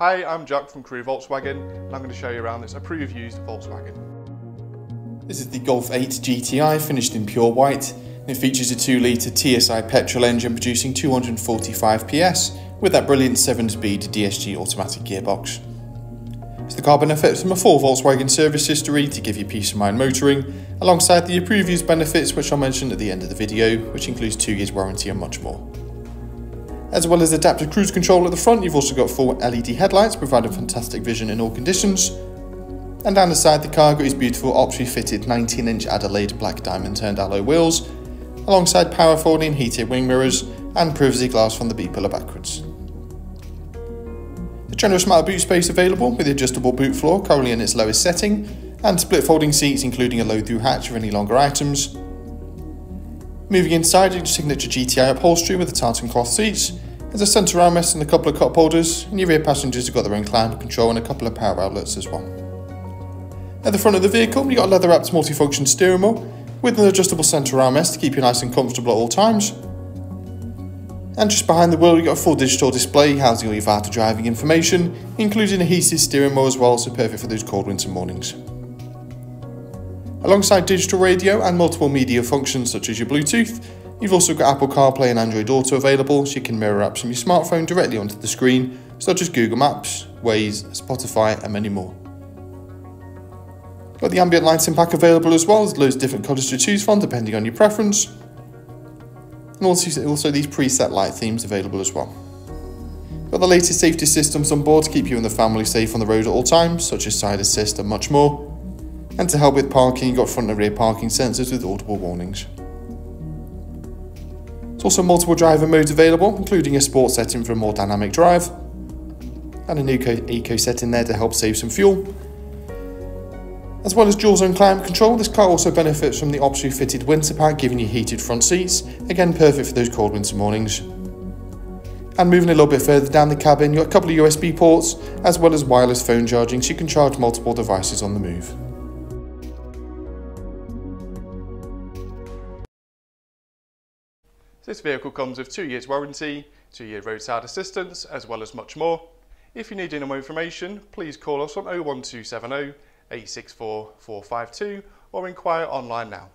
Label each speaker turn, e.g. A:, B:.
A: Hi, I'm Jack from Crewe Volkswagen and I'm going to show you around this approved used Volkswagen.
B: This is the Golf 8 GTI finished in pure white it features a 2 litre TSI petrol engine producing 245 PS with that brilliant 7-speed DSG automatic gearbox. So the car benefits from a full Volkswagen service history to give you peace of mind motoring, alongside the approved used benefits which I'll mention at the end of the video, which includes 2 years warranty and much more. As well as adaptive cruise control at the front, you've also got four LED headlights providing fantastic vision in all conditions. And down the side, the car got beautiful optionally fitted 19-inch Adelaide black diamond turned alloy wheels, alongside power folding heated wing mirrors and privacy glass from the B-pillar backwards. The generous amount of boot space available with the adjustable boot floor currently in its lowest setting, and split folding seats including a load-through hatch for any longer items, Moving inside, your signature GTI upholstery with the tartan cloth seats. There's a centre armrest and a couple of cup holders, and your rear passengers have got their own climate control and a couple of power outlets as well. At the front of the vehicle, you've got a leather wrapped multifunction steering wheel with an adjustable centre armrest to keep you nice and comfortable at all times. And just behind the wheel, you've got a full digital display housing all your vital driving information, including a heated steering wheel as well, so perfect for those cold winter mornings. Alongside digital radio and multiple media functions such as your Bluetooth, you've also got Apple CarPlay and Android Auto available so you can mirror apps from your smartphone directly onto the screen, such as Google Maps, Waze, Spotify and many more. Got the ambient lighting pack available as well, there's loads of different colours to choose from depending on your preference. And also, also these preset light themes available as well. Got the latest safety systems on board to keep you and the family safe on the road at all times, such as side assist and much more. And to help with parking, you've got front and rear parking sensors with audible warnings. There's also multiple driver modes available, including a sport setting for a more dynamic drive, and an eco, eco setting there to help save some fuel. As well as dual zone climate control, this car also benefits from the optionally fitted winter pack giving you heated front seats, again perfect for those cold winter mornings. And moving a little bit further down the cabin, you've got a couple of USB ports, as well as wireless phone charging so you can charge multiple devices on the move.
A: This vehicle comes with two years warranty, two year roadside assistance, as well as much more. If you need any more information, please call us on 01270 864 452 or inquire online now.